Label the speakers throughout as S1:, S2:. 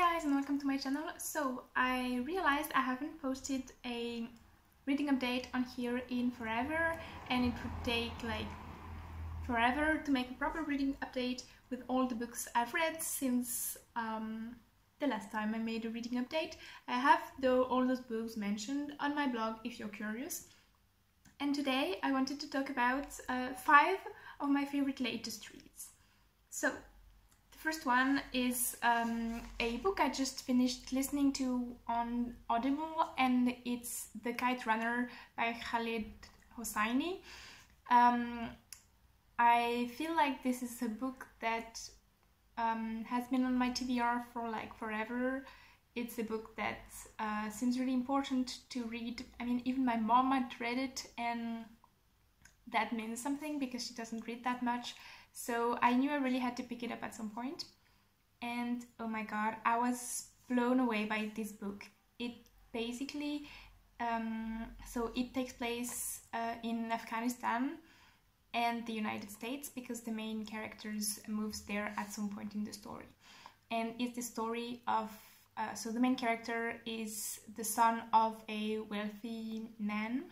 S1: guys and welcome to my channel. So I realized I haven't posted a reading update on here in forever and it would take like forever to make a proper reading update with all the books I've read since um, the last time I made a reading update. I have though all those books mentioned on my blog if you're curious. And today I wanted to talk about uh, five of my favorite latest reads. So first one is um, a book I just finished listening to on Audible, and it's The Kite Runner by Khaled Hosseini. Um, I feel like this is a book that um, has been on my TBR for like forever. It's a book that uh, seems really important to read. I mean, even my mom had read it, and that means something because she doesn't read that much. So I knew I really had to pick it up at some point. And oh my god, I was blown away by this book. It basically, um, so it takes place uh, in Afghanistan and the United States because the main characters moves there at some point in the story. And it's the story of, uh, so the main character is the son of a wealthy man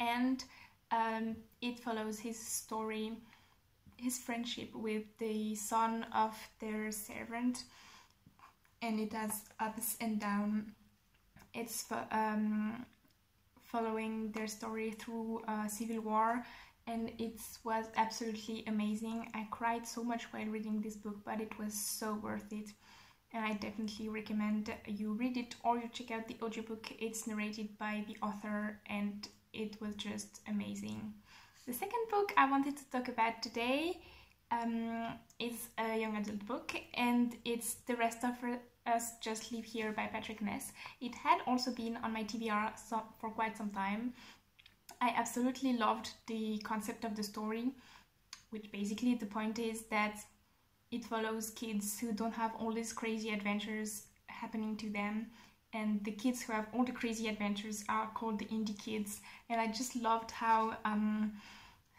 S1: and um, it follows his story his friendship with the son of their servant and it has ups and downs. It's um, following their story through a civil war and it was absolutely amazing. I cried so much while reading this book but it was so worth it and I definitely recommend you read it or you check out the audiobook. It's narrated by the author and it was just amazing. The second book I wanted to talk about today um, is a young adult book and it's The Rest of Us Just Live Here by Patrick Ness. It had also been on my TBR so for quite some time. I absolutely loved the concept of the story, which basically the point is that it follows kids who don't have all these crazy adventures happening to them and the kids who have all the crazy adventures are called the indie kids. And i just loved how um,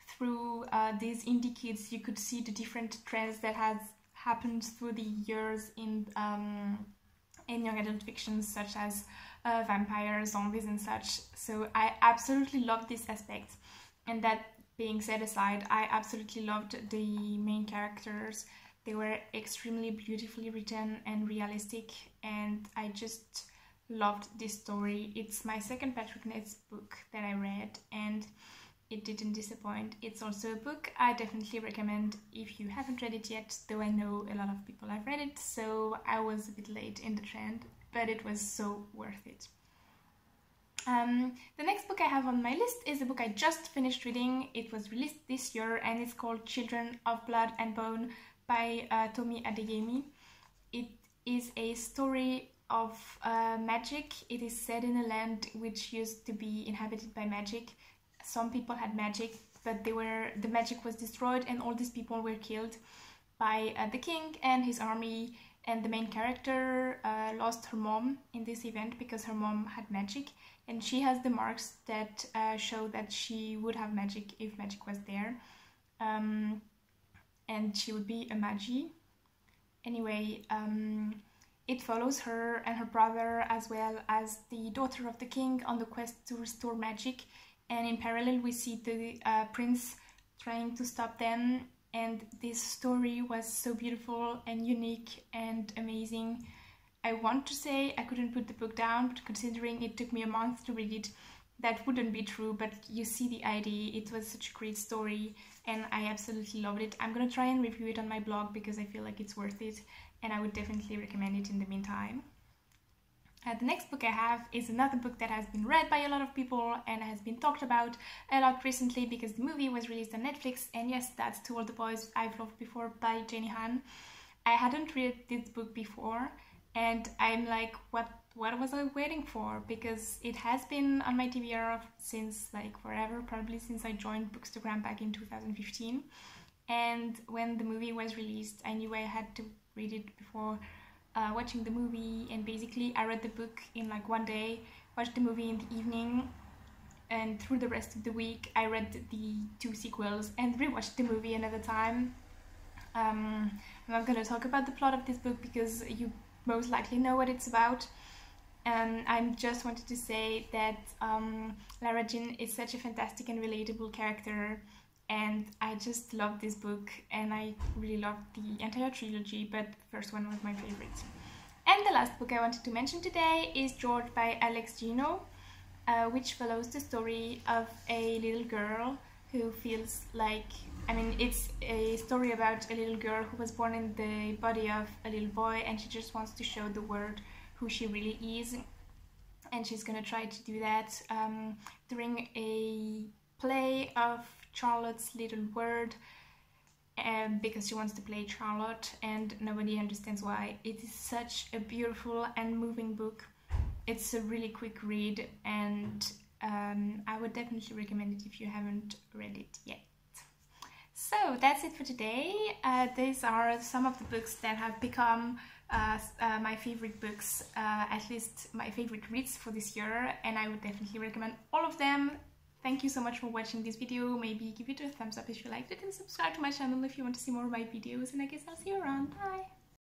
S1: through uh, these indie kids you could see the different trends that has happened through the years in um, in young adult fiction such as uh, vampires zombies and such. So i absolutely loved this aspect. And that being set aside i absolutely loved the main characters. They were extremely beautifully written and realistic and i just loved this story. It's my second Patrick Ness book that I read and it didn't disappoint. It's also a book I definitely recommend if you haven't read it yet, though I know a lot of people have read it, so I was a bit late in the trend, but it was so worth it. Um, the next book I have on my list is a book I just finished reading. It was released this year and it's called Children of Blood and Bone by uh, Tomi Adeyemi. It is a story of uh, magic. It is set in a land which used to be inhabited by magic. Some people had magic, but they were the magic was destroyed, and all these people were killed by uh, the king and his army. And the main character uh, lost her mom in this event because her mom had magic, and she has the marks that uh, show that she would have magic if magic was there. Um, and she would be a maji. Anyway, um, it follows her and her brother as well as the daughter of the king on the quest to restore magic. And in parallel we see the uh, prince trying to stop them. And this story was so beautiful and unique and amazing. I want to say I couldn't put the book down but considering it took me a month to read it that wouldn't be true. But you see the idea it was such a great story and I absolutely loved it. I'm gonna try and review it on my blog because I feel like it's worth it and I would definitely recommend it in the meantime. Uh, the next book I have is another book that has been read by a lot of people and has been talked about a lot recently because the movie was released on Netflix and yes, that's To All the Boys I've Loved Before by Jenny Han. I hadn't read this book before and I'm like, what what was I waiting for? Because it has been on my TBR since like forever, probably since I joined Bookstagram back in 2015. And when the movie was released, I knew I had to read it before uh, watching the movie. And basically, I read the book in like one day, watched the movie in the evening, and through the rest of the week, I read the two sequels and rewatched the movie another time. Um, I'm not going to talk about the plot of this book because you most likely know what it's about. And I just wanted to say that um, Lara Jean is such a fantastic and relatable character, and I just love this book, and I really love the entire trilogy, but the first one was my favorite. And the last book I wanted to mention today is George by Alex Gino, uh, which follows the story of a little girl who feels like I mean, it's a story about a little girl who was born in the body of a little boy and she just wants to show the world who she really is. And she's gonna try to do that um, during a play of Charlotte's Little World um, because she wants to play Charlotte and nobody understands why. It is such a beautiful and moving book. It's a really quick read and um, I would definitely recommend it if you haven't read it yet. So that's it for today. Uh, these are some of the books that have become uh, uh, my favorite books, uh, at least my favorite reads for this year, and I would definitely recommend all of them. Thank you so much for watching this video. Maybe give it a thumbs up if you liked it and subscribe to my channel if you want to see more of my videos. And I guess I'll see you around. Bye!